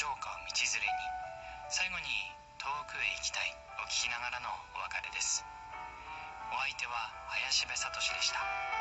条下を道連れに。最後に遠くへ行きたい。を聞きながらのお別れです。お相手は林部聡でした。